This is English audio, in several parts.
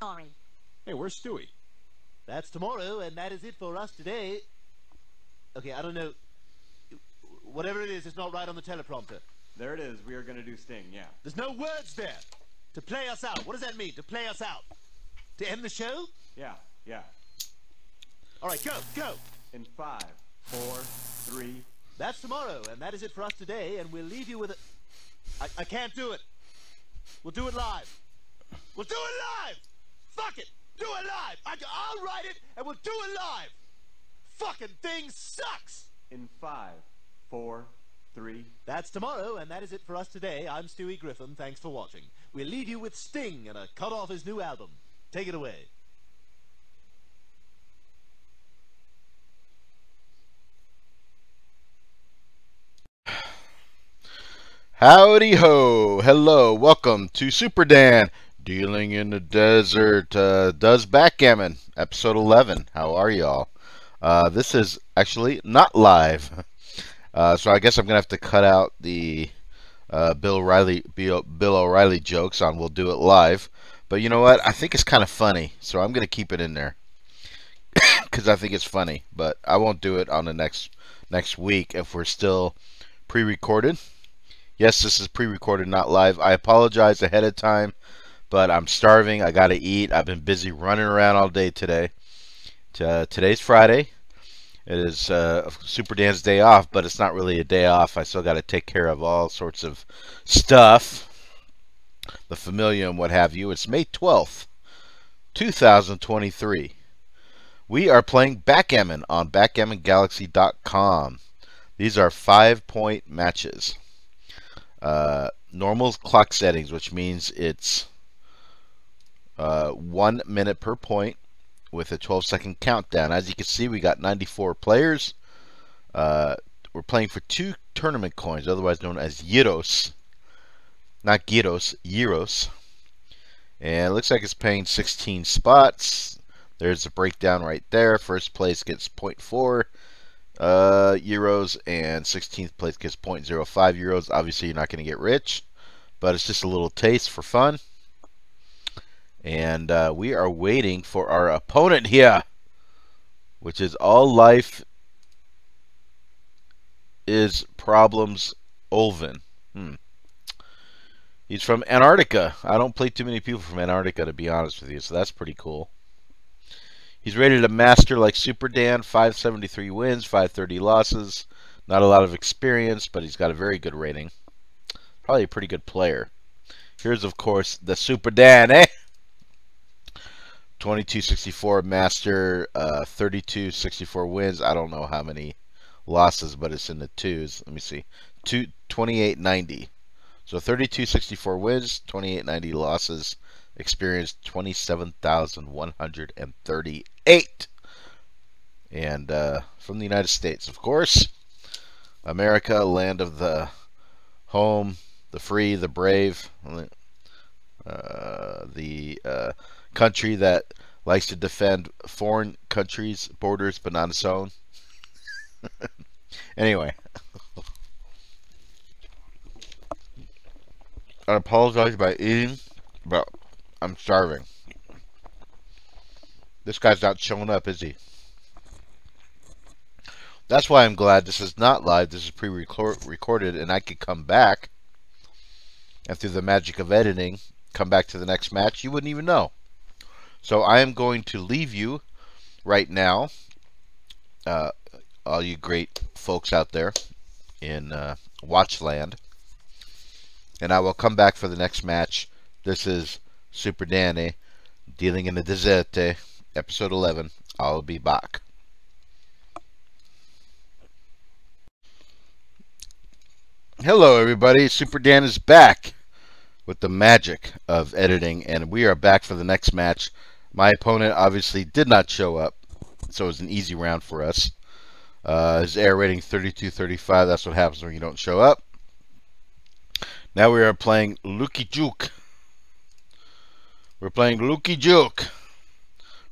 Sorry. Hey, where's Stewie? That's tomorrow, and that is it for us today. Okay, I don't know. Whatever it is, it's not right on the teleprompter. There it is. We are going to do Sting, yeah. There's no words there. To play us out. What does that mean? To play us out? To end the show? Yeah, yeah. All right, go, go. In five, four, three. That's tomorrow, and that is it for us today, and we'll leave you with a. I, I can't do it. We'll do it live. We'll do it live! Fuck it! Do it live! I, I'll write it, and we'll do it live! Fucking thing sucks! In five, four, three. That's tomorrow, and that is it for us today. I'm Stewie Griffin. Thanks for watching. We'll leave you with Sting and a cut off his new album. Take it away. Howdy ho! Hello, welcome to Super Dan Dealing in the Desert uh, Does Backgammon, episode 11. How are y'all? Uh, this is actually not live, uh, so I guess I'm gonna have to cut out the uh, Bill Bill, Bill O'Reilly jokes on "We'll Do It Live." But you know what? I think it's kind of funny, so I'm gonna keep it in there because I think it's funny. But I won't do it on the next next week if we're still pre-recorded. Yes, this is pre-recorded, not live. I apologize ahead of time, but I'm starving. I gotta eat. I've been busy running around all day today. Uh, today's Friday. It is uh, Super Dan's day off, but it's not really a day off. I still got to take care of all sorts of stuff, the familiar and what have you. It's May 12th, 2023. We are playing Backgammon on BackgammonGalaxy.com. These are five-point matches uh, normal clock settings, which means it's uh, one minute per point with a 12 second countdown. As you can see, we got 94 players. Uh, we're playing for two tournament coins, otherwise known as Gyros. Not Gyros, Gyros. And it looks like it's paying 16 spots. There's a breakdown right there. First place gets 0.4 uh, euros, and 16th place gets 0.05 euros. Obviously, you're not going to get rich, but it's just a little taste for fun. And uh, we are waiting for our opponent here, which is All Life is Problems Olvin. Hmm. He's from Antarctica. I don't play too many people from Antarctica, to be honest with you, so that's pretty cool. He's rated a master like Super Dan, 573 wins, 530 losses. Not a lot of experience, but he's got a very good rating. Probably a pretty good player. Here's, of course, the Super Dan, eh? 2264 master, uh, 3264 wins. I don't know how many losses, but it's in the twos. Let me see. Two, 2890. So 3264 wins, 2890 losses experienced 27,138. And uh, from the United States, of course. America, land of the home, the free, the brave, uh, the uh, country that likes to defend foreign countries' borders but not its own. anyway. I apologize by eating, but I'm starving. This guy's not showing up, is he? That's why I'm glad this is not live. This is pre-recorded, and I could come back, and through the magic of editing, come back to the next match. You wouldn't even know. So I am going to leave you right now, uh, all you great folks out there in uh, Watchland, and I will come back for the next match. This is Super Danny, Dealing in the Deserte, Episode 11. I'll be back. Hello, everybody. Super Dan is back with the magic of editing, and we are back for the next match. My opponent obviously did not show up, so it was an easy round for us. Uh, his air rating 32-35. That's what happens when you don't show up. Now we are playing Luki Juke. We're playing Luki Juke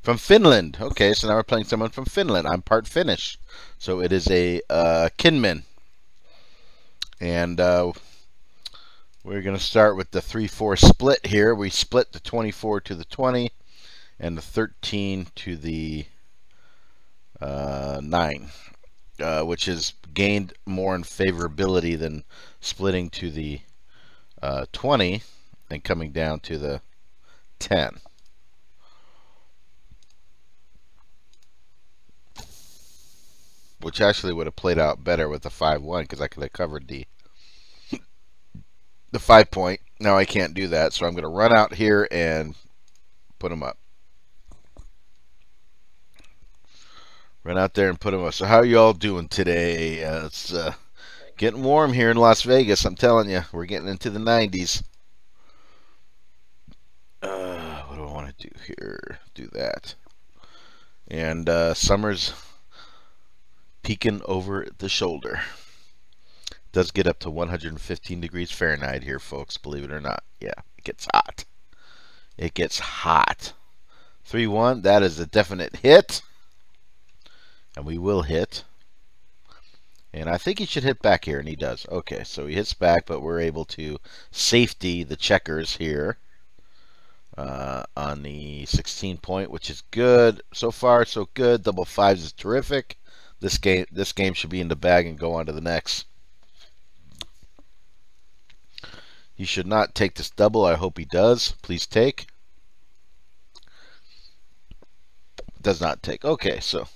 from Finland. Okay, so now we're playing someone from Finland. I'm part Finnish, so it is a uh. And uh, we're going to start with the 3-4 split here. We split the 24 to the 20. And the 13 to the uh, 9, uh, which has gained more in favorability than splitting to the uh, 20 and coming down to the 10. Which actually would have played out better with the 5-1 because I could have covered the the 5 point. Now I can't do that, so I'm going to run out here and put them up. Run out there and put them up. So how y'all doing today? Uh, it's uh, getting warm here in Las Vegas. I'm telling you, we're getting into the 90s. Uh, what do I want to do here? Do that. And uh, summer's peeking over the shoulder. does get up to 115 degrees Fahrenheit here, folks. Believe it or not. Yeah, it gets hot. It gets hot. 3-1, that is a definite hit. And we will hit. And I think he should hit back here, and he does. Okay, so he hits back, but we're able to safety the checkers here uh, on the 16 point, which is good. So far, so good. Double fives is terrific. This game, this game should be in the bag and go on to the next. He should not take this double. I hope he does. Please take. Does not take. Okay, so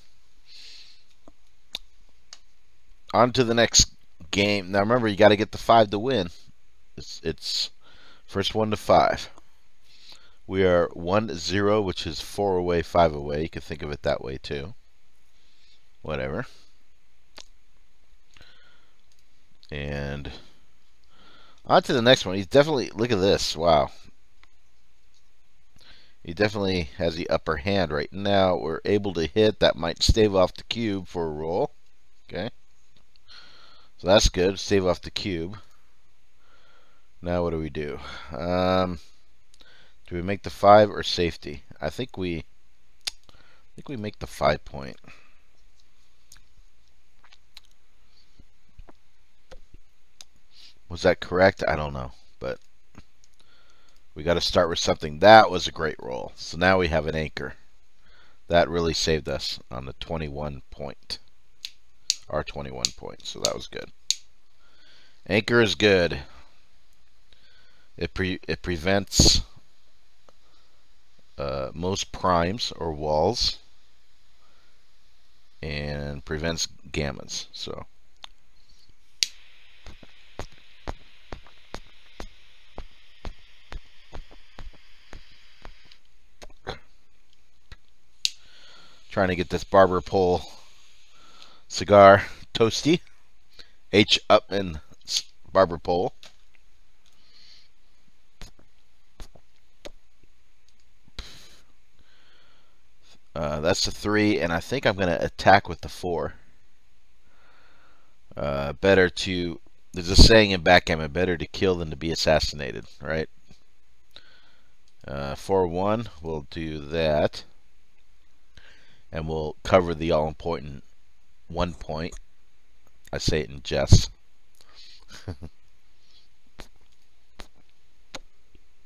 on to the next game. Now remember, you got to get the five to win. It's, it's first one to five. We are 1-0, which is 4 away, 5 away. You can think of it that way too. Whatever. And on to the next one. He's definitely, look at this. Wow. He definitely has the upper hand right now. We're able to hit. That might stave off the cube for a roll. Okay. So that's good. Save off the cube. Now what do we do? Um, do we make the five or safety? I think we I think we make the five point. Was that correct? I don't know, but we got to start with something. That was a great roll. So now we have an anchor. That really saved us on the 21 point our 21 points, so that was good. Anchor is good. It pre it prevents uh, most primes or walls and prevents gammons. So. Trying to get this barber pole cigar toasty. H. Upmann barber pole. Uh, that's the three, and I think I'm going to attack with the four. Uh, better to, there's a saying in backgammon, better to kill than to be assassinated, right? Uh, 4-1, we'll do that. And we'll cover the all-important one point. I say it in jest.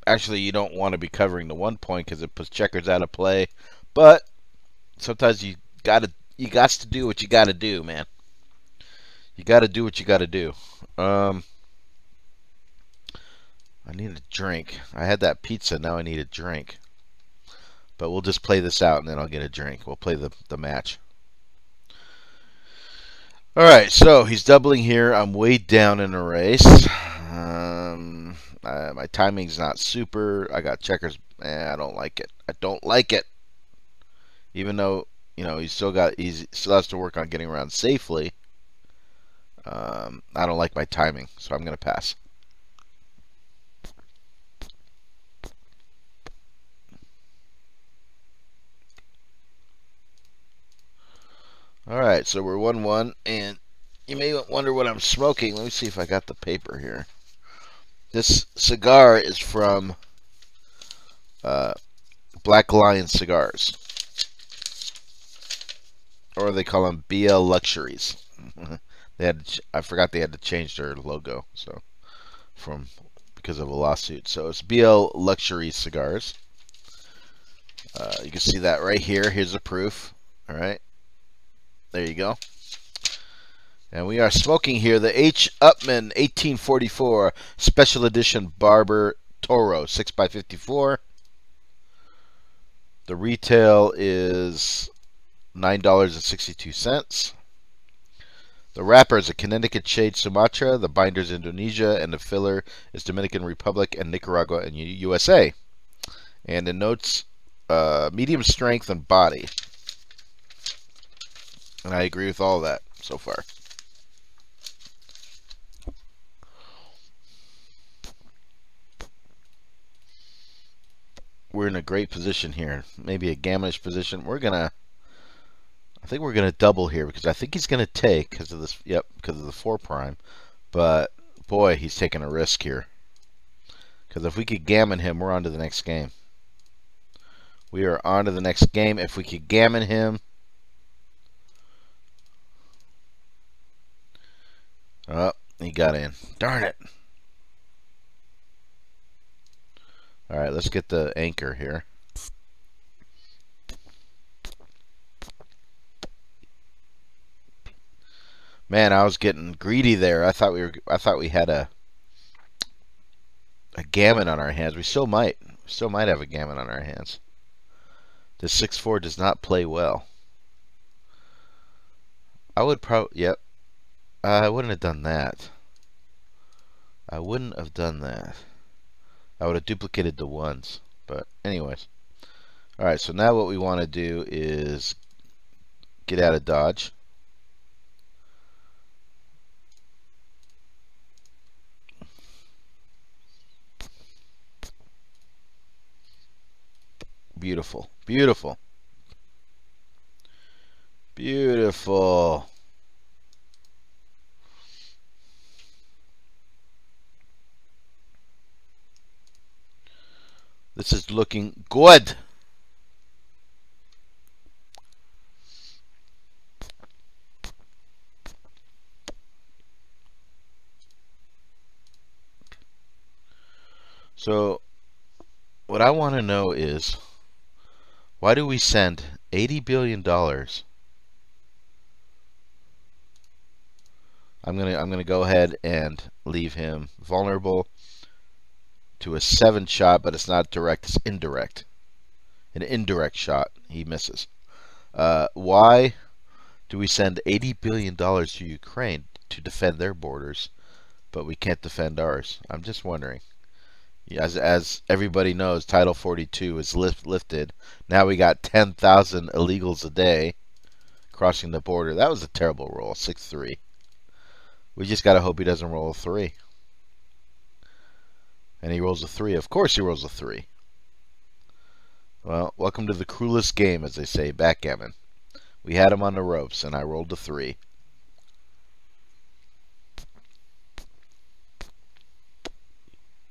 Actually, you don't want to be covering the one point because it puts checkers out of play. But sometimes you gotta you got to do what you gotta do, man. You gotta do what you gotta do. Um, I need a drink. I had that pizza. Now I need a drink. But we'll just play this out and then I'll get a drink. We'll play the the match. Alright, so he's doubling here. I'm way down in the race. Um, uh, my timing's not super. I got checkers. Eh, I don't like it. I don't like it. Even though, you know, he's still got, he still has to work on getting around safely. Um, I don't like my timing, so I'm going to pass. Alright, so we're 1-1, and you may wonder what I'm smoking. Let me see if I got the paper here. This cigar is from uh, Black Lion Cigars. Or they call them BL Luxuries. they had to, I forgot they had to change their logo, so from because of a lawsuit. So it's BL Luxury Cigars. Uh, you can see that right here. Here's the proof. All right. There you go. And we are smoking here the H. Upmann 1844 Special Edition Barber Toro 6x54. The retail is $9.62. The wrapper is a Connecticut shade Sumatra, the binder is Indonesia, and the filler is Dominican Republic and Nicaragua and USA. And it notes uh, medium strength and body. And I agree with all that so far. We're in a great position here. Maybe a gammonish position. We're going to I think we're going to double here because I think he's going to take because of this. Yep, because of the four prime. But boy, he's taking a risk here. Because if we could gammon him, we're on to the next game. We are on to the next game. If we could gammon him. Oh, he got in. Darn it. All right, let's get the anchor here. Man, I was getting greedy there. I thought we were. I thought we had a a gammon on our hands. We still might. We still might have a gammon on our hands. The six four does not play well. I would probably. Yep. I wouldn't have done that. I wouldn't have done that. I would have duplicated the ones. But anyways. Alright, so now what we want to do is get out of dodge. Beautiful. Beautiful. Beautiful. This is looking good. So, what I want to know is why do we send $80 billion? I'm gonna I'm gonna go ahead and leave him vulnerable to a seven shot, but it's not direct, it's indirect. An indirect shot, he misses. Uh, why do we send $80 billion to Ukraine to defend their borders, but we can't defend ours? I'm just wondering as as everybody knows, Title 42 is lift, lifted. Now we got 10,000 illegals a day crossing the border. That was a terrible roll, 6-3. We just got to hope he doesn't roll a 3. And he rolls a 3. Of course he rolls a 3. Well, welcome to the cruelest game, as they say, backgammon. We had him on the ropes, and I rolled a 3.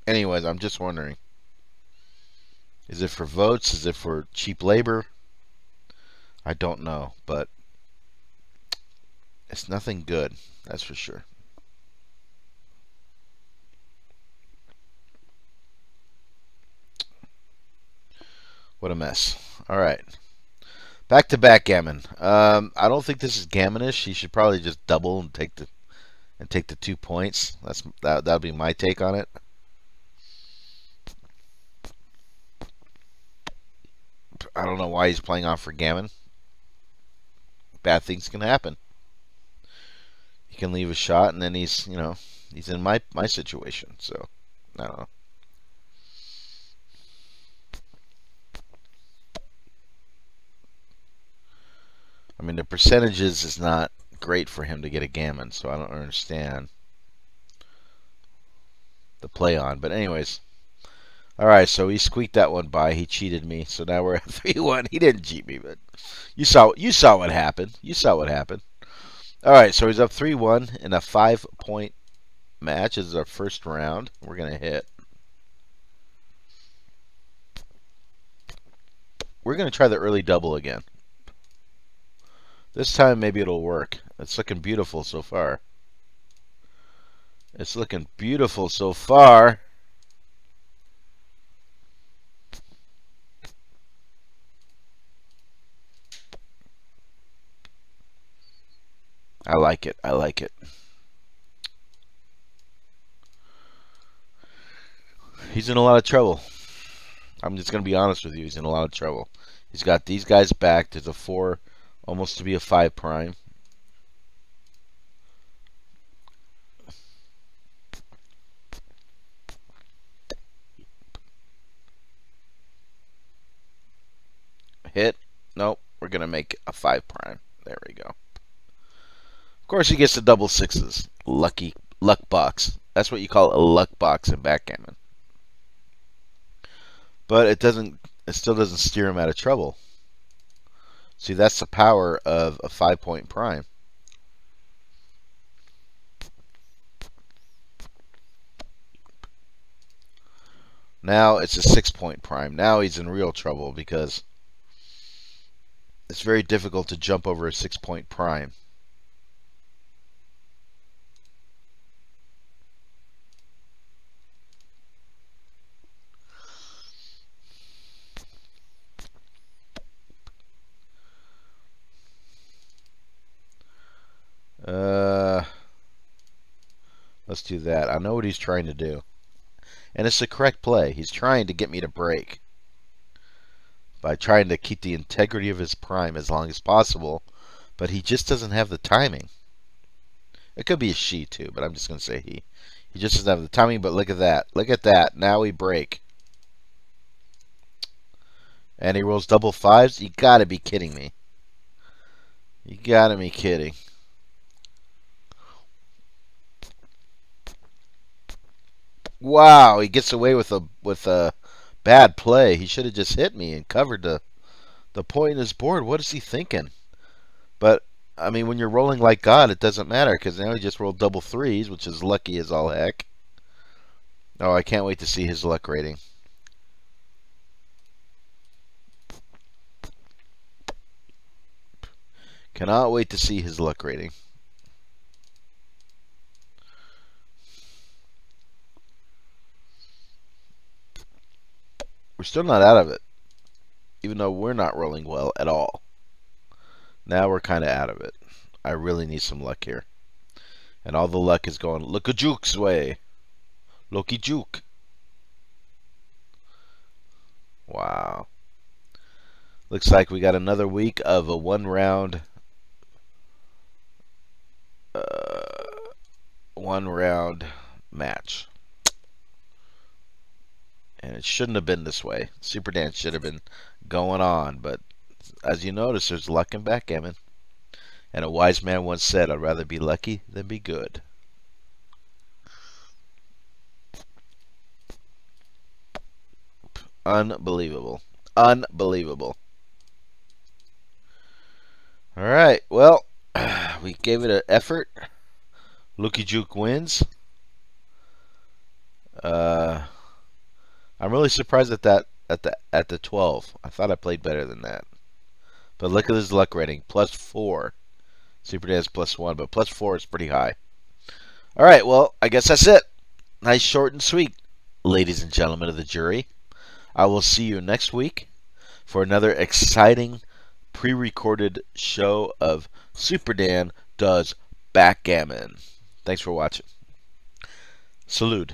Anyways, I'm just wondering. Is it for votes? Is it for cheap labor? I don't know, but it's nothing good, that's for sure. What a mess. All right. Back to backgammon. Um, I don't think this is gammonish. He should probably just double and take the and take the two points. That's that. That'll be my take on it. I don't know why he's playing off for Gammon. Bad things can happen. He can leave a shot, and then he's, you know, he's in my my situation. So, I don't know. I mean, the percentages is not great for him to get a gammon, so I don't understand the play on. But anyways, all right, so he squeaked that one by. He cheated me. So now we're at 3-1. He didn't cheat me, but you saw you saw what happened. You saw what happened. All right, so he's up 3-1 in a 5-point match. This is our first round. We're going to hit. We're going to try the early double again. This time maybe it'll work. It's looking beautiful so far. It's looking beautiful so far. I like it. I like it. He's in a lot of trouble. I'm just going to be honest with you. He's in a lot of trouble. He's got these guys back. There's a four almost to be a 5 prime. Hit. Nope. We're going to make a 5 prime. There we go. Of course, he gets the double sixes. Lucky luck box. That's what you call a luck box in backgammon. But it doesn't. It still doesn't steer him out of trouble. See, that's the power of a five-point prime. Now it's a six-point prime. Now he's in real trouble because it's very difficult to jump over a six-point prime. Uh, let's do that. I know what he's trying to do. And it's the correct play. He's trying to get me to break by trying to keep the integrity of his prime as long as possible, but he just doesn't have the timing. It could be a she too, but I'm just going to say he. He just doesn't have the timing, but look at that. Look at that. Now we break. And he rolls double fives? You gotta be kidding me. You gotta be kidding. Wow, he gets away with a with a bad play. He should have just hit me and covered the the point in his board. What is he thinking? But I mean, when you're rolling like God, it doesn't matter because now he just rolled double threes, which is lucky as all heck. Oh, I can't wait to see his luck rating. Cannot wait to see his luck rating. We're still not out of it. Even though we're not rolling well at all. Now we're kind of out of it. I really need some luck here. And all the luck is going look a juke's way. Loki juke. Wow. Looks like we got another week of a one round uh, one round match and it shouldn't have been this way. Super Dan's should have been going on, but as you notice, there's luck in backgammon. And a wise man once said, I'd rather be lucky than be good. Unbelievable. Unbelievable. Alright, well, we gave it an effort. Looky Juke wins. Uh, I'm really surprised at that at the at the 12. I thought I played better than that. But look at his luck rating, plus four. Super Dan's plus one, but plus four is pretty high. All right, well, I guess that's it. Nice, short, and sweet, ladies and gentlemen of the jury. I will see you next week for another exciting pre-recorded show of Super Dan does backgammon. Thanks for watching. Salute.